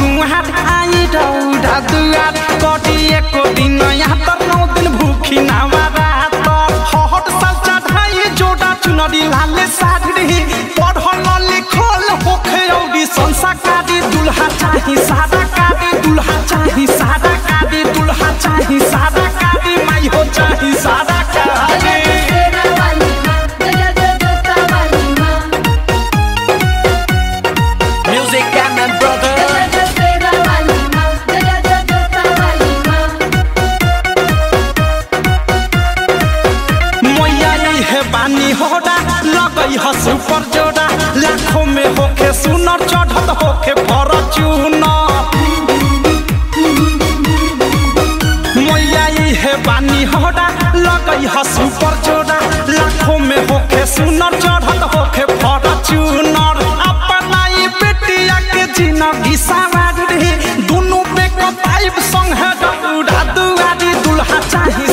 कुआँ आई रौदा दुआर कटिए को दिन यहाँ पर नौ दिन भूखी नावा रात हट साल चढ़ाई, जोड़ा चुनरी लाले साड़ी पढ़ल लिखल होखे औरी संस्कारी दुल्हा चाही सादा कादी दुल्हा चाही सादा कादी दुल्हा चाही सादा कादी माई हो चाही सादा है होड़ा लगई ह सुपर जोड़ा लाखों में होखे सुनर चढ़त होखे फॉर्च्यूनर मैया है बानी होड़ा लगई ह सुपर जोड़ा लाखों में होखे सुनर चढ़त होखे फॉर्च्यूनर अपना ई बेटिया के ज़िंदगी सवार रे दुनु पे कताइब संग है डूडा दुआरी दुल्हा चाही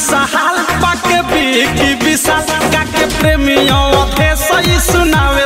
बादी पाके बिकी विशाल काके प्रेमियों अधे सही सुनावे